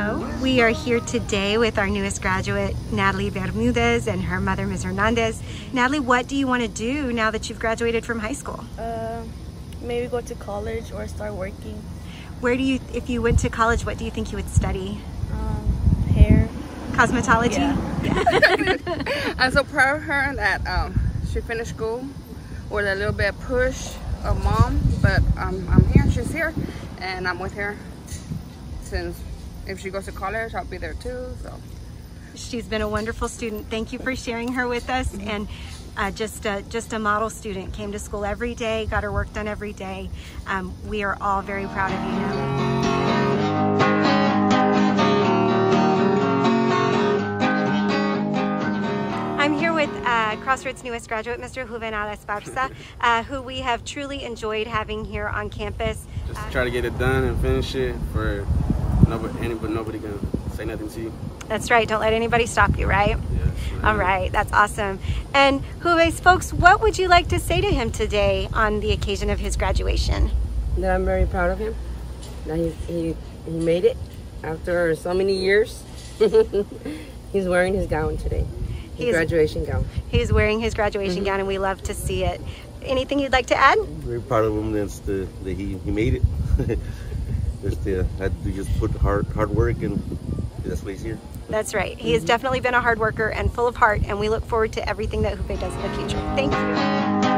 Hello. We are here today with our newest graduate, Nathalie Bermudez, and her mother, Ms. Hernandez. Nathalie, what do you want to do now that you've graduated from high school? Uh, maybe go to college or start working. Where do you, if you went to college, what do you think you would study? Um, hair. Cosmetology? Yeah. I'm so proud of her that um, she finished school with a little bit of push of mom, but um, I'm here, she's here, and I'm with her since if she goes to college, I'll be there too. So She's been a wonderful student. Thank you for sharing her with us. And uh, just a, just a model student. Came to school every day, got her work done every day. Um, we are all very proud of you, Nathalie. I'm here with uh, Crossroads newest graduate, Mr. Juvenal Esparza, uh, who we have truly enjoyed having here on campus. Just to try to get it done and finish it for nobody, anybody, nobody can say nothing to you. That's right. Don't let anybody stop you, right? Yes. All right, that's awesome. And Juves, folks, what would you like to say to him today on the occasion of his graduation? that I'm very proud of him. That he, he, he made it after so many years. He's wearing his gown today, his He's- graduation gown. He's wearing his graduation mm-hmm. gown, and we love to see it. Anything you'd like to add? very proud of him that's the, that he, he made it. just uh, had to just put hard hard work and that's why he's here. That's right. He has definitely been a hard worker and full of heart, and we look forward to everything that Juve does in the future. Thank you.